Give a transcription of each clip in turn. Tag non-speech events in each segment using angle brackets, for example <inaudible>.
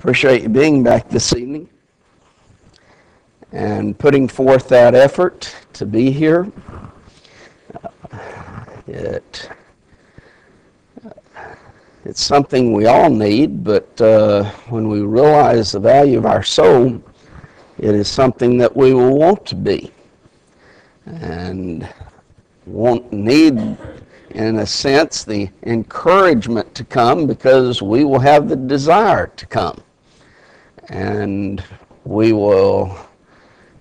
Appreciate you being back this evening and putting forth that effort to be here. It, it's something we all need, but uh, when we realize the value of our soul, it is something that we will want to be and want need in a sense the encouragement to come because we will have the desire to come and we will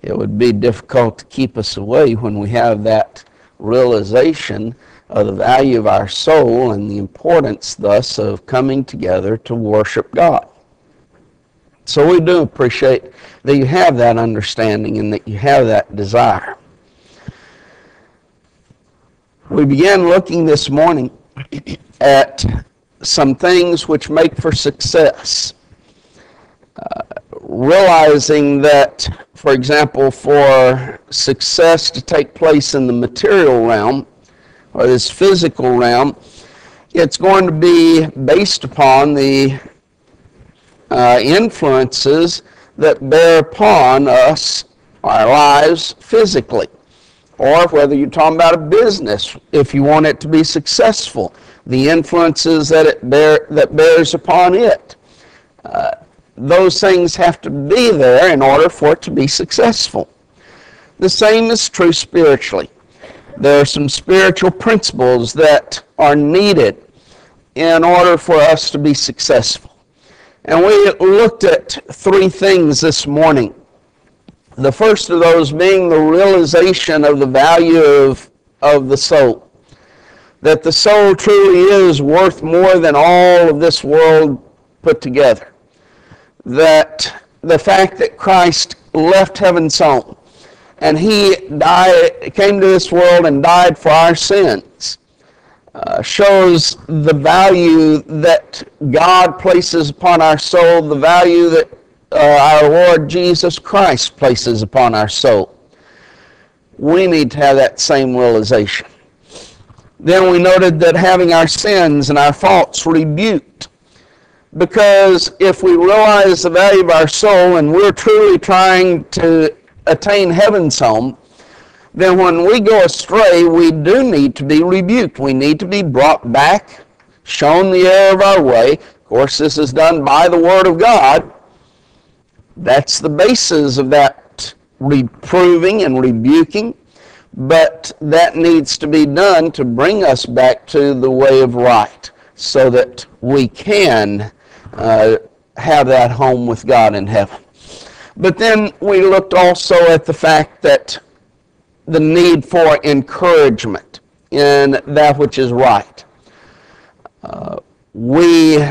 it would be difficult to keep us away when we have that realization of the value of our soul and the importance thus of coming together to worship God. So we do appreciate that you have that understanding and that you have that desire. We began looking this morning <clears throat> at some things which make for success. Realizing that, for example, for success to take place in the material realm or this physical realm, it's going to be based upon the uh, influences that bear upon us, our lives physically. Or whether you're talking about a business, if you want it to be successful, the influences that it bear, that bears upon it. Uh, those things have to be there in order for it to be successful. The same is true spiritually. There are some spiritual principles that are needed in order for us to be successful. And we looked at three things this morning. The first of those being the realization of the value of, of the soul. That the soul truly is worth more than all of this world put together that the fact that Christ left heaven's home and he died, came to this world and died for our sins uh, shows the value that God places upon our soul, the value that uh, our Lord Jesus Christ places upon our soul. We need to have that same realization. Then we noted that having our sins and our faults rebuked because if we realize the value of our soul and we're truly trying to attain heaven's home, then when we go astray, we do need to be rebuked. We need to be brought back, shown the error of our way. Of course, this is done by the Word of God. That's the basis of that reproving and rebuking. But that needs to be done to bring us back to the way of right so that we can uh, have that home with God in heaven. But then we looked also at the fact that the need for encouragement in that which is right. Uh, we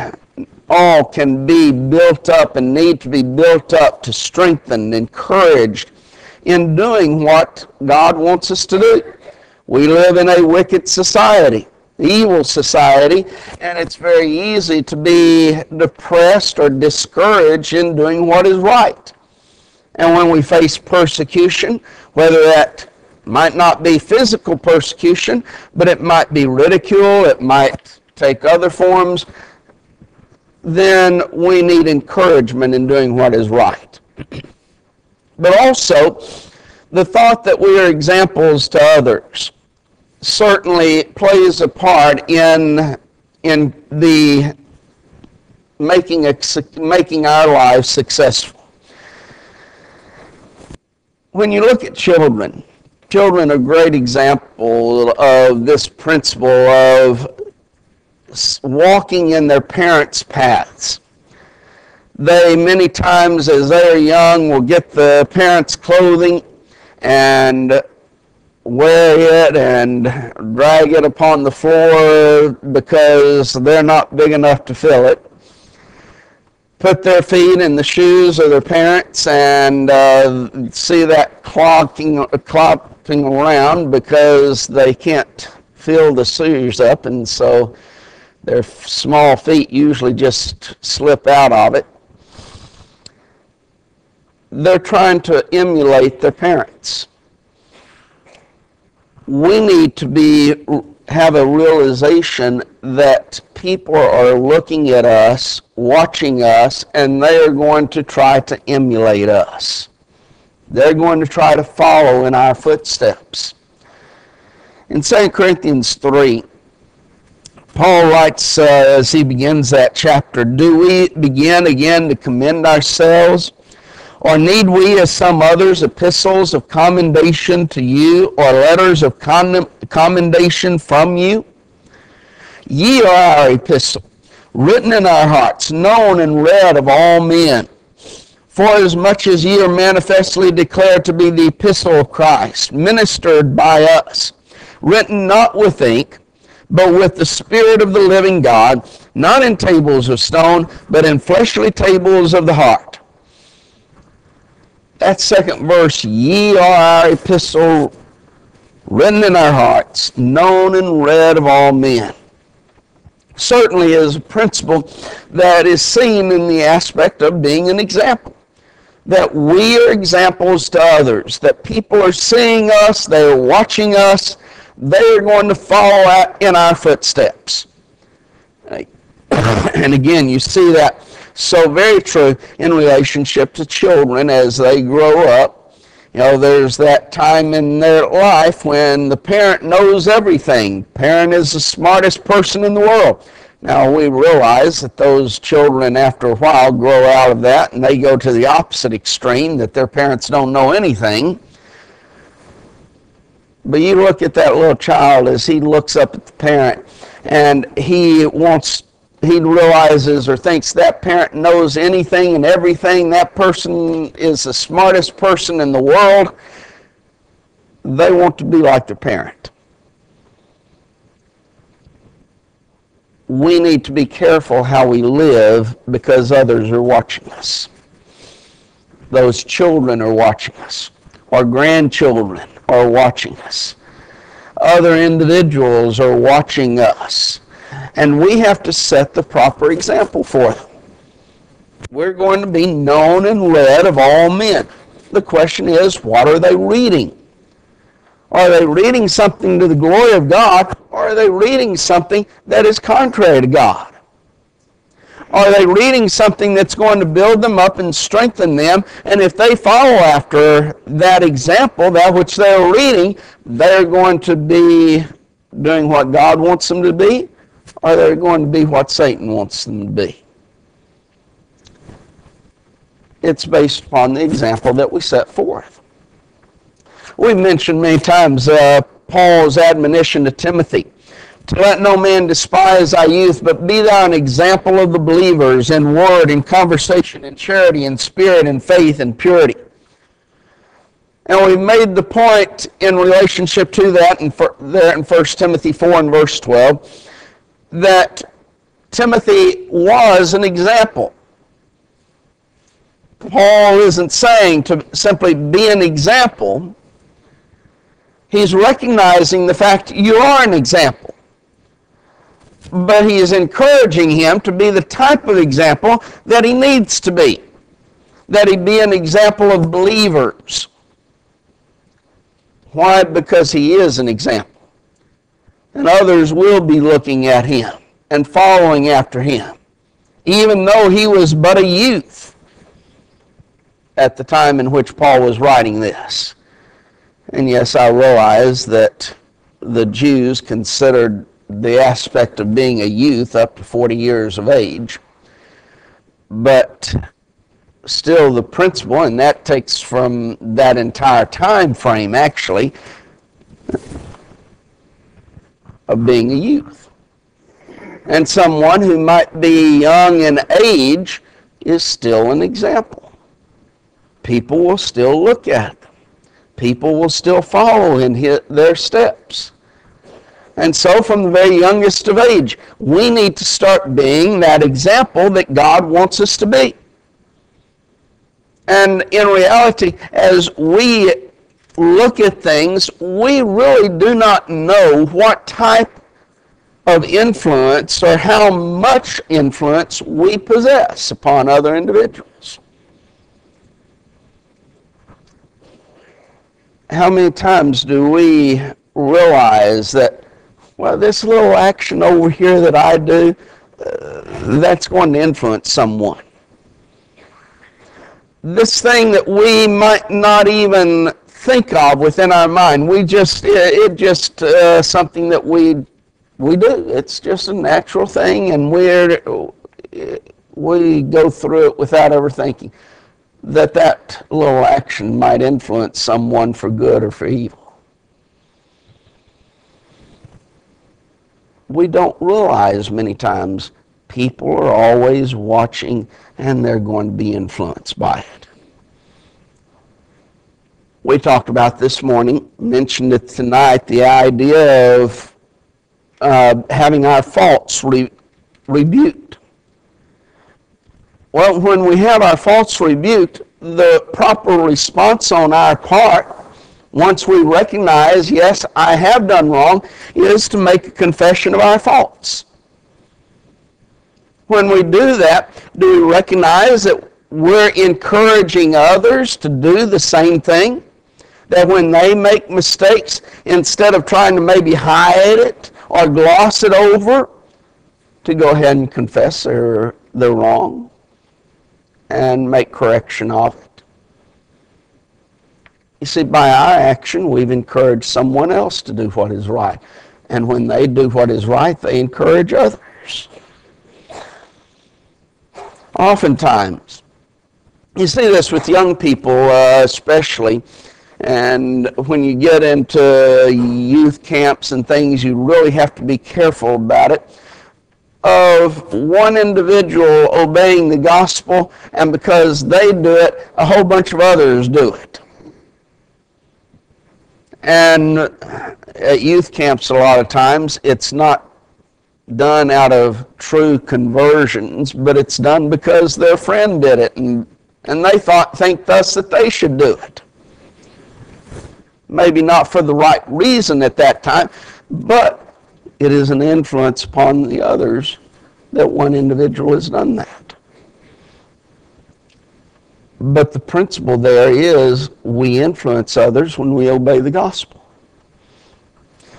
all can be built up and need to be built up to strengthen, encouraged in doing what God wants us to do. We live in a wicked society evil society, and it's very easy to be depressed or discouraged in doing what is right. And when we face persecution, whether that might not be physical persecution, but it might be ridicule, it might take other forms, then we need encouragement in doing what is right. <clears throat> But also, the thought that we are examples to others certainly plays a part in, in the making, a, making our lives successful. When you look at children, children are a great example of this principle of walking in their parents' paths. They, many times as they're young, will get the parents' clothing and wear it and drag it upon the floor because they're not big enough to fill it. Put their feet in the shoes of their parents and uh, see that clogging, clopping around because they can't fill the shoes up, and so their small feet usually just slip out of it. They're trying to emulate their parents we need to be have a realization that people are looking at us, watching us, and they are going to try to emulate us. They're going to try to follow in our footsteps. In 2 Corinthians 3, Paul writes uh, as he begins that chapter Do we begin again to commend ourselves? Or need we, as some others, epistles of commendation to you, or letters of commendation from you? Ye are our epistle, written in our hearts, known and read of all men. For as much as ye are manifestly declared to be the epistle of Christ, ministered by us, written not with ink, but with the Spirit of the living God, not in tables of stone, but in fleshly tables of the heart. That second verse, ye are our epistle written in our hearts, known and read of all men. Certainly is a principle that is seen in the aspect of being an example. That we are examples to others, that people are seeing us, they are watching us, they are going to follow in our footsteps. <coughs> And again, you see that so very true in relationship to children as they grow up. You know, there's that time in their life when the parent knows everything. Parent is the smartest person in the world. Now we realize that those children after a while grow out of that and they go to the opposite extreme that their parents don't know anything. But you look at that little child as he looks up at the parent and he wants he realizes or thinks that parent knows anything and everything, that person is the smartest person in the world, they want to be like their parent. We need to be careful how we live because others are watching us. Those children are watching us. Our grandchildren are watching us. Other individuals are watching us. And we have to set the proper example for them. We're going to be known and led of all men. The question is, what are they reading? Are they reading something to the glory of God, or are they reading something that is contrary to God? Are they reading something that's going to build them up and strengthen them? And if they follow after that example, that which they're reading, they're going to be doing what God wants them to be, or they're going to be what Satan wants them to be. It's based upon the example that we set forth. We mentioned many times uh, Paul's admonition to Timothy to let no man despise thy youth, but be thou an example of the believers in word, in conversation, in charity, in spirit, in faith, and purity. And we made the point in relationship to that in, there in 1 Timothy 4 and verse 12 that Timothy was an example. Paul isn't saying to simply be an example. He's recognizing the fact you are an example but he is encouraging him to be the type of example that he needs to be. That he be an example of believers. Why? Because he is an example. And others will be looking at him and following after him, even though he was but a youth at the time in which Paul was writing this. And yes, I realize that the Jews considered the aspect of being a youth up to 40 years of age. But still the principle, and that takes from that entire time frame actually, of being a youth. And someone who might be young in age is still an example. People will still look at them. People will still follow in their steps. And so, from the very youngest of age, we need to start being that example that God wants us to be. And in reality, as we look at things, we really do not know what type of influence or how much influence we possess upon other individuals. How many times do we realize that well, this little action over here that I do, uh, that's going to influence someone. This thing that we might not even think of within our mind, we just it, just uh, something that we we do. It's just a natural thing, and we're we go through it without ever thinking that that little action might influence someone for good or for evil. We don't realize many times people are always watching and they're going to be influenced by it. We talked about this morning, mentioned it tonight, the idea of uh, having our faults re- rebuked. Well, when we have our faults rebuked, the proper response on our part, once we recognize, yes, I have done wrong, is to make a confession of our faults. When we do that, do we recognize that we're encouraging others to do the same thing? That when they make mistakes, instead of trying to maybe hide it or gloss it over, to go ahead and confess they're, they're wrong and make correction of it. You see, by our action, we've encouraged someone else to do what is right. And when they do what is right, they encourage others. Oftentimes, you see this with young people, uh, especially, and when you get into youth camps and things, you really have to be careful about it of one individual obeying the gospel, and because they do it, a whole bunch of others do it. And at youth camps, a lot of times, it's not done out of true conversions, but it's done because their friend did it, and, and they thought, think thus that they should do it. Maybe not for the right reason at that time, but it is an influence upon the others that one individual has done that. But the principle there is we influence others when we obey the gospel.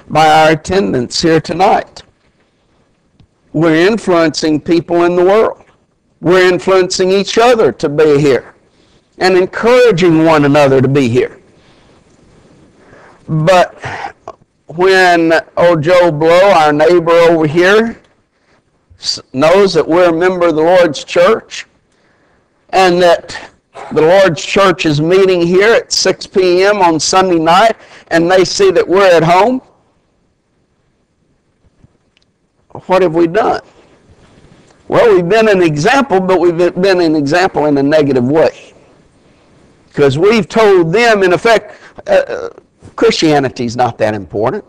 By our attendance here tonight, we're influencing people in the world. We're influencing each other to be here and encouraging one another to be here. But when old Joe Blow, our neighbor over here, knows that we're a member of the Lord's church and that the Lord's church is meeting here at 6 p.m. on Sunday night and they see that we're at home, what have we done? Well, we've been an example, but we've been an example in a negative way. Because we've told them, in effect, uh, uh Christianity is not that important.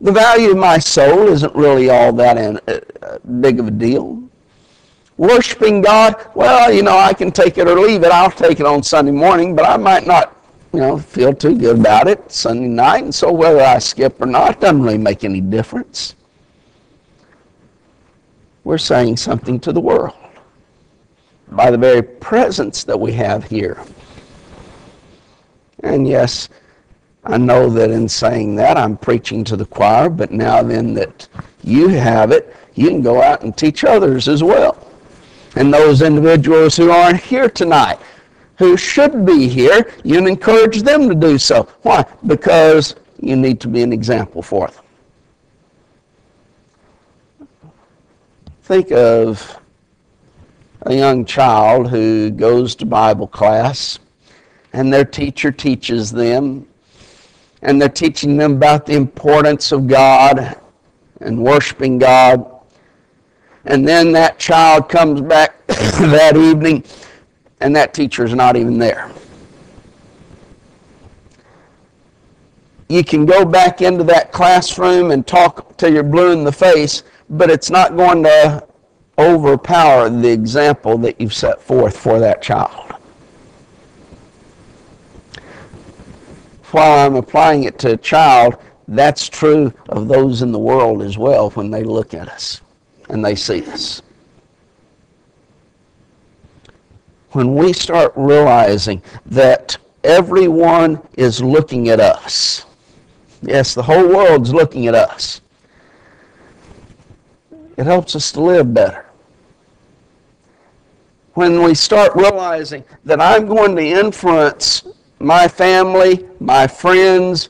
The value of my soul isn't really all that in, uh, big of a deal. Worshiping God, well, you know, I can take it or leave it. I'll take it on Sunday morning, but I might not, you know, feel too good about it Sunday night. And so whether I skip or not doesn't really make any difference. We're saying something to the world by the very presence that we have here. And yes, I know that in saying that, I'm preaching to the choir, but now then that you have it, you can go out and teach others as well. And those individuals who aren't here tonight, who should be here, you can encourage them to do so. Why? Because you need to be an example for them. Think of a young child who goes to Bible class and their teacher teaches them and they're teaching them about the importance of God and worshiping God. And then that child comes back <coughs> that evening and that teacher is not even there. You can go back into that classroom and talk till you're blue in the face, but it's not going to overpower the example that you've set forth for that child. While I'm applying it to a child, that's true of those in the world as well when they look at us and they see us. When we start realizing that everyone is looking at us, Yes, the whole world's looking at us. It helps us to live better. When we start realizing that I'm going to influence my family, my friends,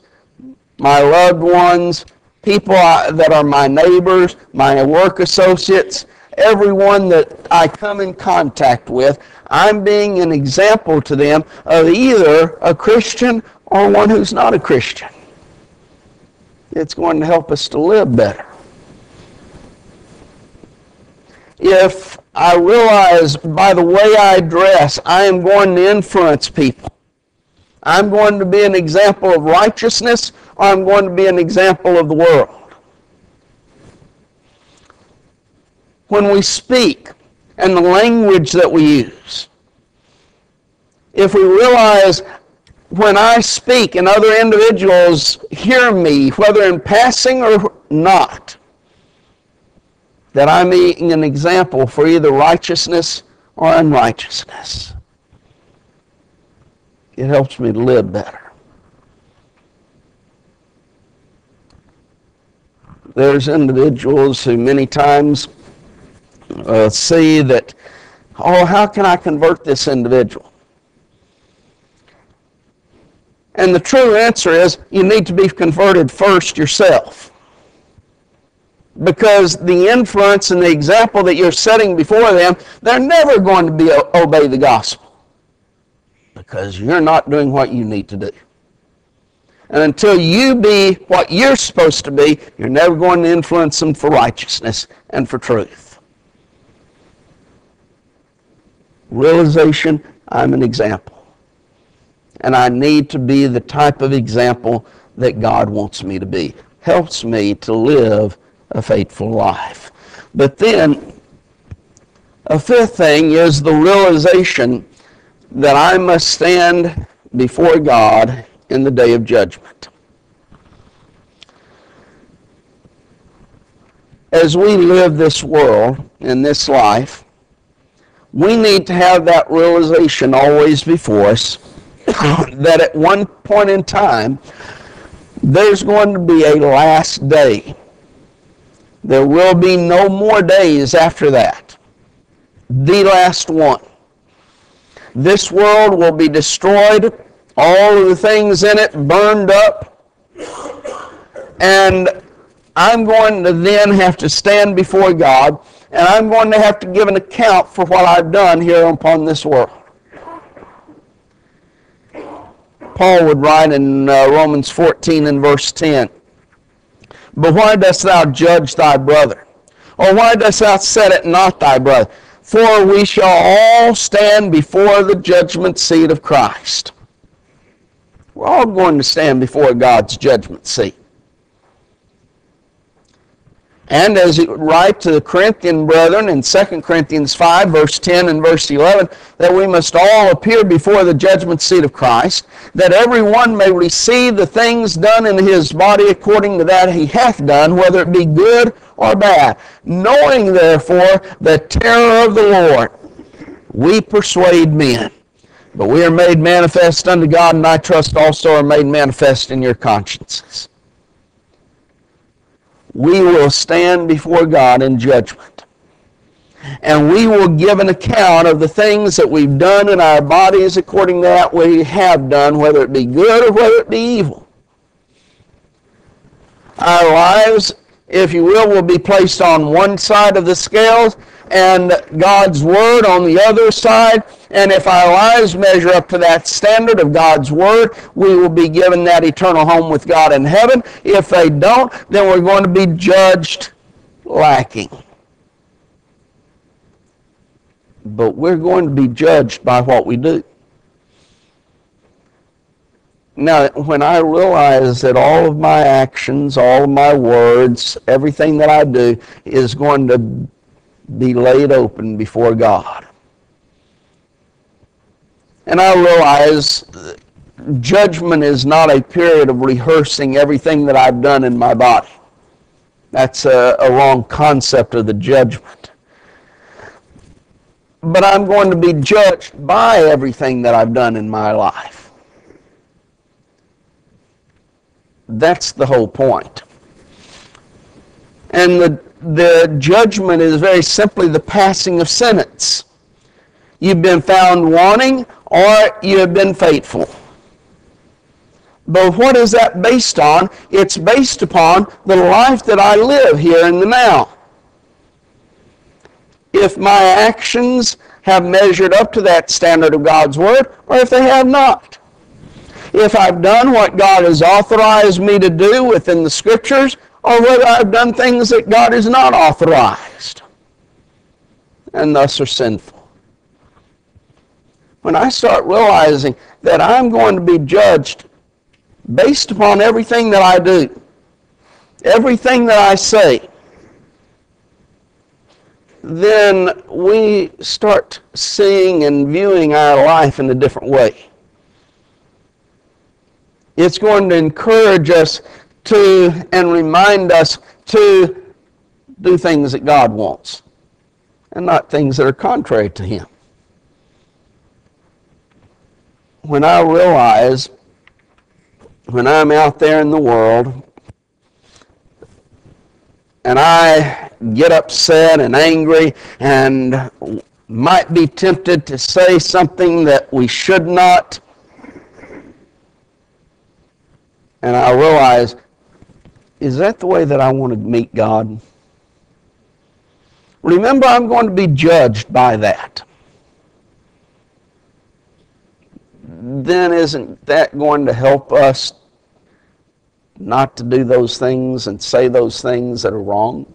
my loved ones, people that are my neighbors, my work associates, everyone that I come in contact with, I'm being an example to them of either a Christian or one who's not a Christian. It's going to help us to live better. If I realize by the way I dress, I am going to influence people. I'm going to be an example of righteousness or I'm going to be an example of the world. When we speak and the language that we use, if we realize when I speak and other individuals hear me, whether in passing or not, that I'm being an example for either righteousness or unrighteousness. It helps me to live better. There's individuals who many times uh, see that, oh, how can I convert this individual? And the true answer is you need to be converted first yourself. Because the influence and the example that you're setting before them, they're never going to be obey the gospel because you're not doing what you need to do. And until you be what you're supposed to be, you're never going to influence them for righteousness and for truth. Realization I'm an example. And I need to be the type of example that God wants me to be. Helps me to live a faithful life. But then, a fifth thing is the realization that I must stand before God in the day of judgment. As we live this world, in this life, we need to have that realization always before us <coughs> that at one point in time, there's going to be a last day. There will be no more days after that. The last one. This world will be destroyed, all of the things in it burned up, and I'm going to then have to stand before God, and I'm going to have to give an account for what I've done here upon this world. Paul would write in uh, Romans 14 and verse 10, But why dost thou judge thy brother? Or why dost thou set it not thy brother? For we shall all stand before the judgment seat of Christ. We're all going to stand before God's judgment seat. And as he write to the Corinthian brethren in 2 Corinthians 5, verse 10 and verse 11, that we must all appear before the judgment seat of Christ, that every one may receive the things done in his body according to that he hath done, whether it be good or bad. Knowing therefore the terror of the Lord, we persuade men. But we are made manifest unto God, and I trust also are made manifest in your consciences. We will stand before God in judgment. And we will give an account of the things that we've done in our bodies according to that we have done, whether it be good or whether it be evil. Our lives if you will, will be placed on one side of the scales and God's Word on the other side. And if our lives measure up to that standard of God's Word, we will be given that eternal home with God in heaven. If they don't, then we're going to be judged lacking. But we're going to be judged by what we do. Now, when I realize that all of my actions, all of my words, everything that I do is going to be laid open before God. And I realize judgment is not a period of rehearsing everything that I've done in my body. That's a, a wrong concept of the judgment. But I'm going to be judged by everything that I've done in my life. That's the whole point. And the, the judgment is very simply the passing of sentence. You've been found wanting or you have been faithful. But what is that based on? It's based upon the life that I live here in the now. If my actions have measured up to that standard of God's Word, or if they have not. If I've done what God has authorized me to do within the Scriptures, or whether I've done things that God has not authorized, and thus are sinful. When I start realizing that I'm going to be judged based upon everything that I do, everything that I say, then we start seeing and viewing our life in a different way. It's going to encourage us to and remind us to do things that God wants and not things that are contrary to Him. When I realize when I'm out there in the world and I get upset and angry and might be tempted to say something that we should not, and I realize, is that the way that I want to meet God? Remember, I'm going to be judged by that. then isn't that going to help us not to do those things and say those things that are wrong?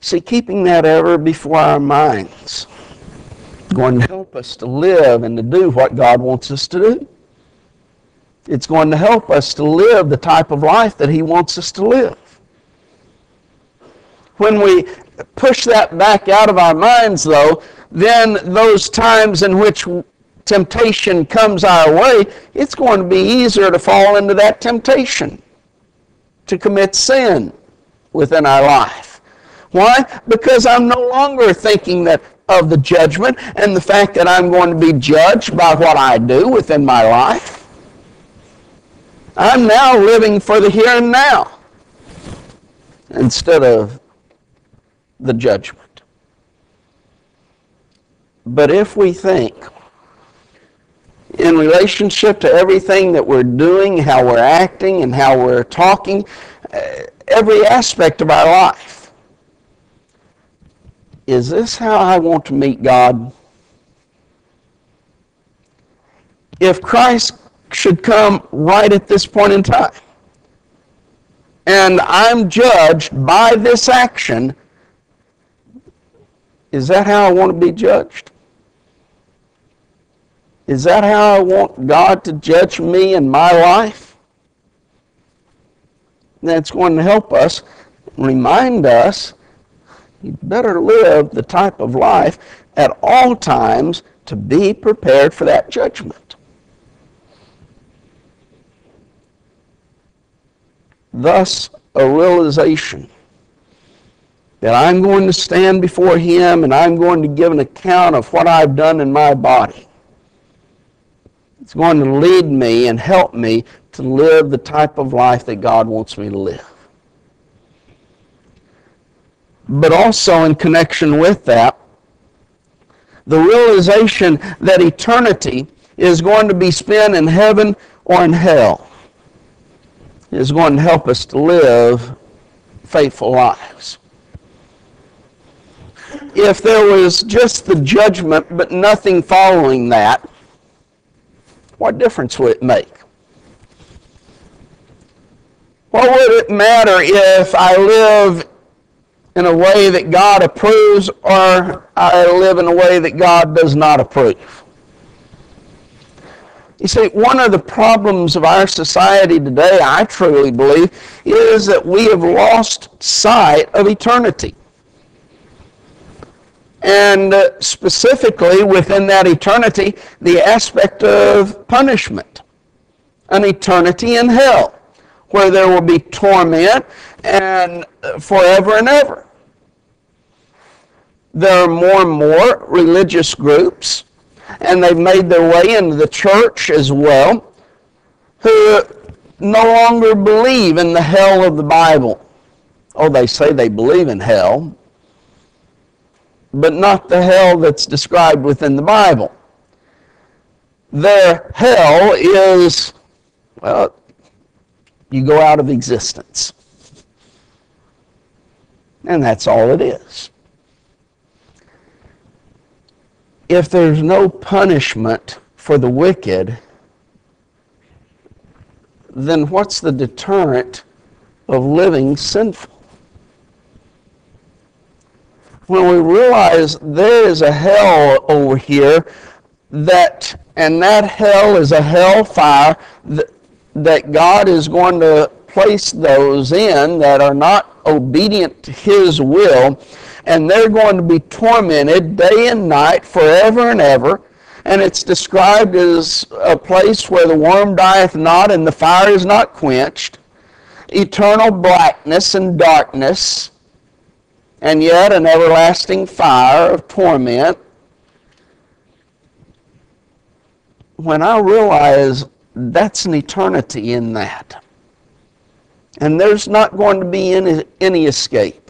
See, keeping that ever before our minds going to help us to live and to do what God wants us to do. It's going to help us to live the type of life that He wants us to live. When we push that back out of our minds, though, then those times in which temptation comes our way, it's going to be easier to fall into that temptation to commit sin within our life. Why? Because I'm no longer thinking that of the judgment and the fact that I'm going to be judged by what I do within my life. I'm now living for the here and now instead of the judgment. But if we think in relationship to everything that we're doing, how we're acting, and how we're talking, uh, every aspect of our life. Is this how I want to meet God? If Christ should come right at this point in time, and I'm judged by this action, is that how I want to be judged? Is that how I want God to judge me in my life? That's going to help us remind us you better live the type of life at all times to be prepared for that judgment. Thus, a realization that I'm going to stand before Him and I'm going to give an account of what I've done in my body. It's going to lead me and help me to live the type of life that God wants me to live. But also, in connection with that, the realization that eternity is going to be spent in heaven or in hell is going to help us to live faithful lives. If there was just the judgment but nothing following that, what difference would it make? What would it matter if I live in a way that God approves or I live in a way that God does not approve? You see, one of the problems of our society today, I truly believe, is that we have lost sight of eternity and uh, specifically within that eternity, the aspect of punishment, an eternity in hell, where there will be torment and uh, forever and ever. There are more and more religious groups, and they've made their way into the church as well, who no longer believe in the hell of the Bible. Oh, they say they believe in hell, but not the hell that's described within the Bible. Their hell is, well, you go out of existence. And that's all it is. If there's no punishment for the wicked, then what's the deterrent of living sinful? When we realize there is a hell over here that and that hell is a hell fire that, that God is going to place those in that are not obedient to his will and they're going to be tormented day and night forever and ever. And it's described as a place where the worm dieth not and the fire is not quenched. Eternal blackness and darkness. And yet an everlasting fire of torment. When I realize that's an eternity in that, and there's not going to be any, any escape.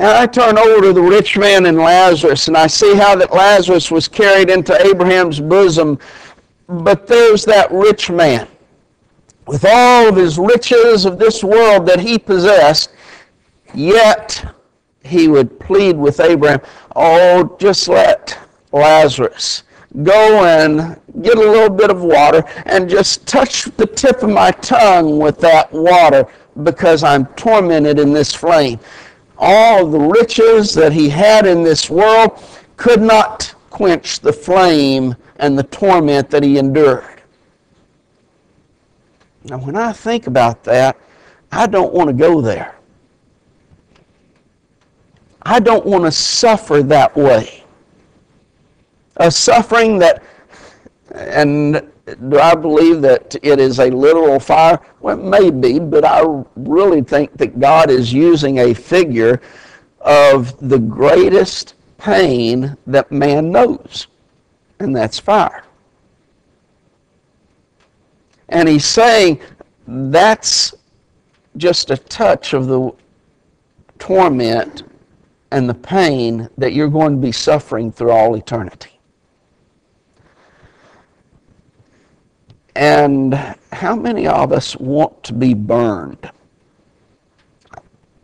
And I turn over to the rich man and Lazarus, and I see how that Lazarus was carried into Abraham's bosom, but there's that rich man with all of his riches of this world that he possessed, yet he would plead with Abraham, Oh, just let Lazarus go and get a little bit of water and just touch the tip of my tongue with that water because I'm tormented in this flame. All the riches that he had in this world could not quench the flame and the torment that he endured. Now, when I think about that, I don't want to go there. I don't want to suffer that way a suffering that, and do I believe that it is a literal fire? Well, it may be, but I really think that God is using a figure of the greatest pain that man knows, and that's fire. And he's saying that's just a touch of the torment and the pain that you're going to be suffering through all eternity. And how many of us want to be burned?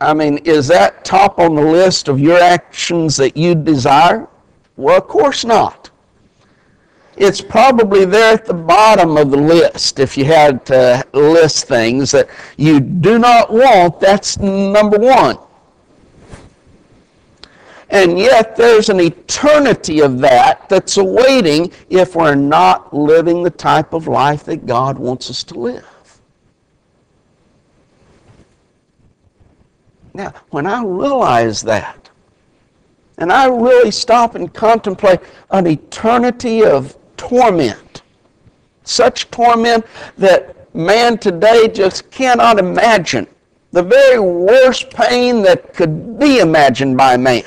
I mean, is that top on the list of your actions that you desire? Well, of course not. It's probably there at the bottom of the list if you had to list things that you do not want. That's number one. And yet there's an eternity of that that's awaiting if we're not living the type of life that God wants us to live. Now, when I realize that, and I really stop and contemplate an eternity of torment, such torment that man today just cannot imagine, the very worst pain that could be imagined by man.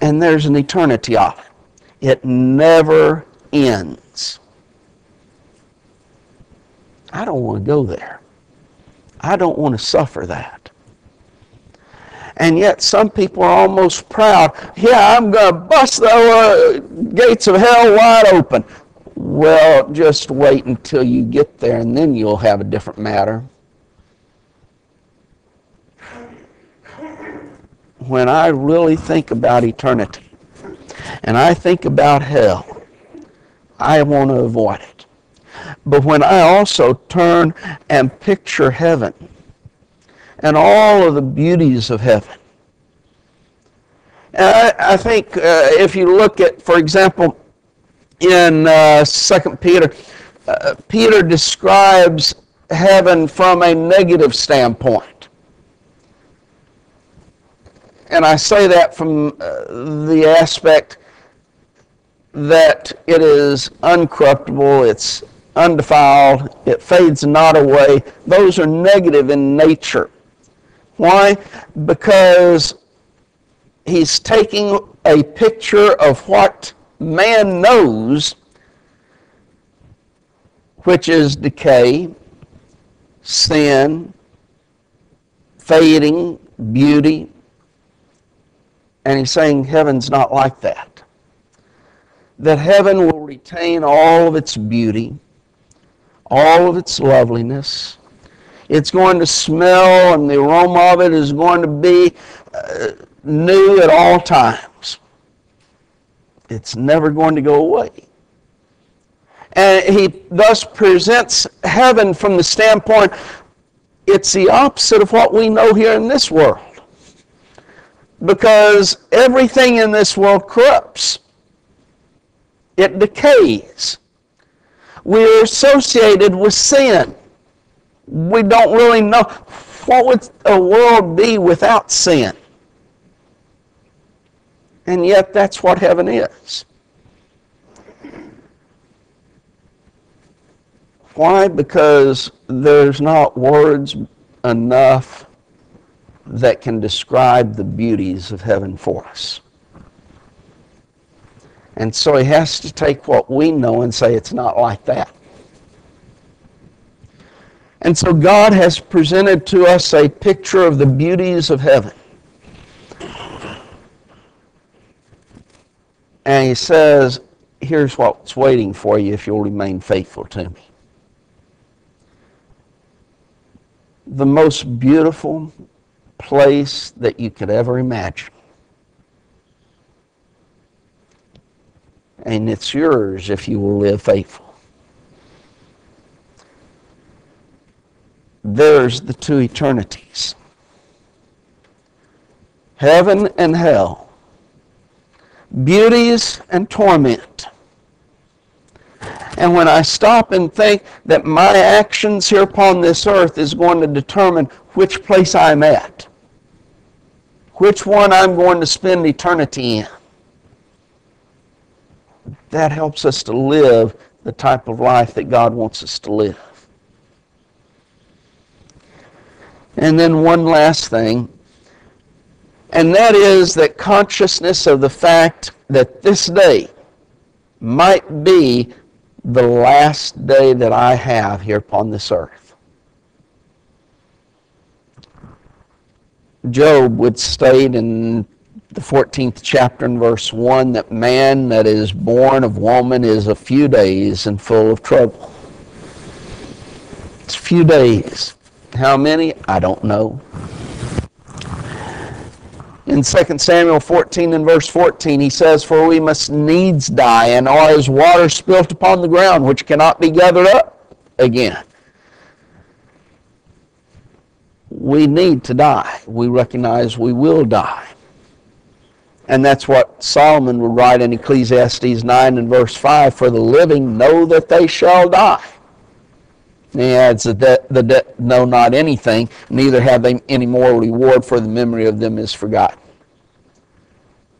And there's an eternity of it. It never ends. I don't want to go there. I don't want to suffer that. And yet, some people are almost proud. Yeah, I'm going to bust the uh, gates of hell wide open. Well, just wait until you get there, and then you'll have a different matter. When I really think about eternity and I think about hell, I want to avoid it. But when I also turn and picture heaven and all of the beauties of heaven, I, I think uh, if you look at, for example, in uh, 2 Peter, uh, Peter describes heaven from a negative standpoint. And I say that from uh, the aspect that it is uncorruptible, it's undefiled, it fades not away. Those are negative in nature. Why? Because he's taking a picture of what man knows which is decay, sin, fading, beauty. And he's saying heaven's not like that. That heaven will retain all of its beauty, all of its loveliness. It's going to smell, and the aroma of it is going to be uh, new at all times. It's never going to go away. And he thus presents heaven from the standpoint it's the opposite of what we know here in this world. Because everything in this world corrupts, it decays. We're associated with sin. We don't really know what would a world be without sin. And yet, that's what heaven is. Why? Because there's not words enough that can describe the beauties of heaven for us. And so he has to take what we know and say it's not like that. And so God has presented to us a picture of the beauties of heaven. And he says, Here's what's waiting for you if you'll remain faithful to me. The most beautiful place that you could ever imagine. And it's yours if you will live faithful. There's the two eternities heaven and hell beauties and torment. And when I stop and think that my actions here upon this earth is going to determine which place I'm at, which one I'm going to spend eternity in, that helps us to live the type of life that God wants us to live. And then one last thing and that is that consciousness of the fact that this day might be the last day that I have here upon this earth. Job would state in the 14th chapter and verse 1 that man that is born of woman is a few days and full of trouble. It's a few days. How many? I don't know in 2 Samuel 14 and verse 14, he says, For we must needs die, and are as water spilt upon the ground, which cannot be gathered up again. We need to die. We recognize we will die. And that's what Solomon would write in Ecclesiastes 9 and verse 5 For the living know that they shall die. He adds, The dead, the de- know not anything, neither have they any more reward, for the memory of them is forgotten.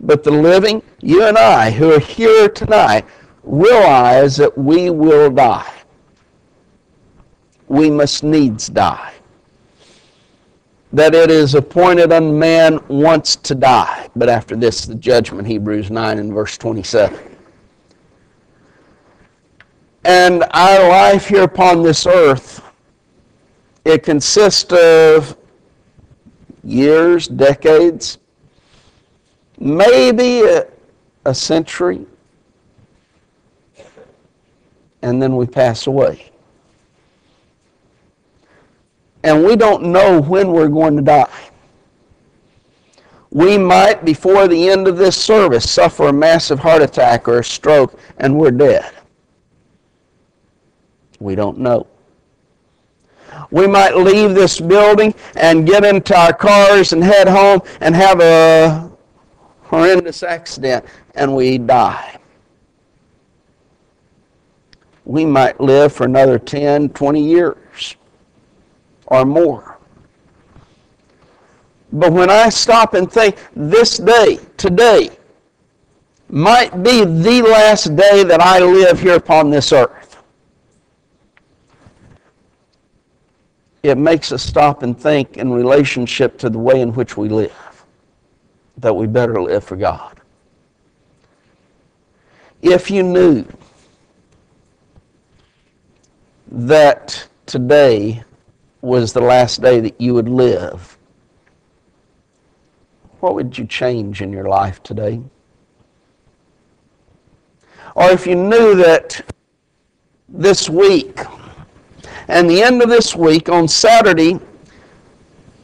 But the living, you and I, who are here tonight, realize that we will die. We must needs die. That it is appointed unto man once to die, but after this the judgment, Hebrews 9 and verse 27. And our life here upon this earth, it consists of years, decades, maybe a, a century, and then we pass away. And we don't know when we're going to die. We might, before the end of this service, suffer a massive heart attack or a stroke and we're dead. We don't know. We might leave this building and get into our cars and head home and have a horrendous accident and we die. We might live for another 10, 20 years or more. But when I stop and think, this day, today, might be the last day that I live here upon this earth. it makes us stop and think in relationship to the way in which we live that we better live for God. If you knew that today was the last day that you would live, what would you change in your life today? Or if you knew that this week and the end of this week on Saturday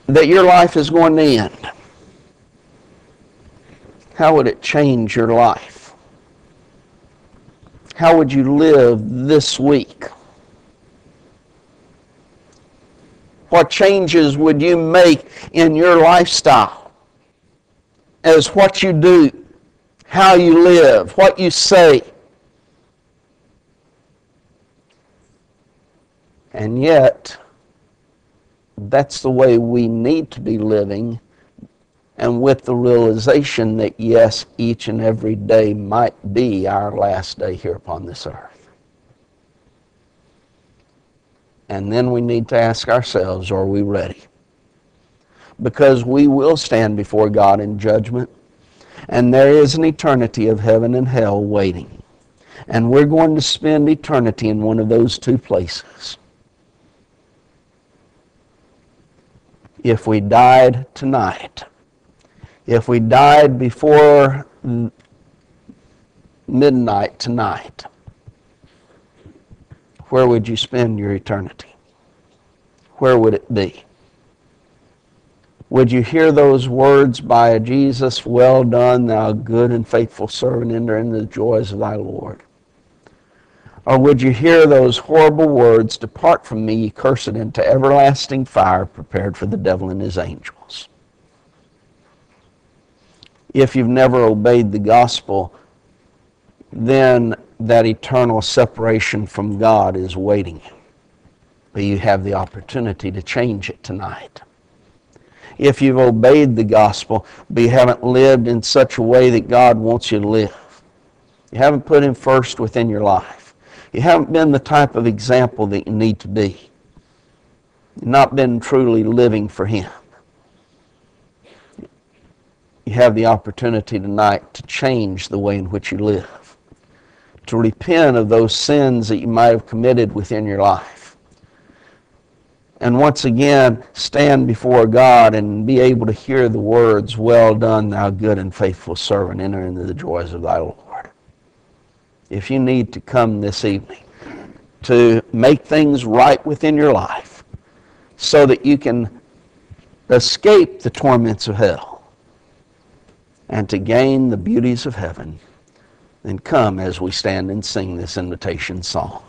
that your life is going to end, how would it change your life? How would you live this week? What changes would you make in your lifestyle as what you do, how you live, what you say? And yet, that's the way we need to be living, and with the realization that, yes, each and every day might be our last day here upon this earth. And then we need to ask ourselves, are we ready? Because we will stand before God in judgment, and there is an eternity of heaven and hell waiting. And we're going to spend eternity in one of those two places. if we died tonight, if we died before midnight tonight, where would you spend your eternity? Where would it be? Would you hear those words by Jesus, Well done, thou good and faithful servant, enter into the joys of thy Lord? Or would you hear those horrible words, Depart from me, ye cursed, into everlasting fire prepared for the devil and his angels? If you've never obeyed the gospel, then that eternal separation from God is waiting. But you have the opportunity to change it tonight. If you've obeyed the gospel, but you haven't lived in such a way that God wants you to live, you haven't put Him first within your life you haven't been the type of example that you need to be. You've not been truly living for Him. You have the opportunity tonight to change the way in which you live, to repent of those sins that you might have committed within your life. And once again, stand before God and be able to hear the words, Well done, thou good and faithful servant, enter into the joys of thy Lord if you need to come this evening to make things right within your life so that you can escape the torments of hell and to gain the beauties of heaven, then come as we stand and sing this invitation song.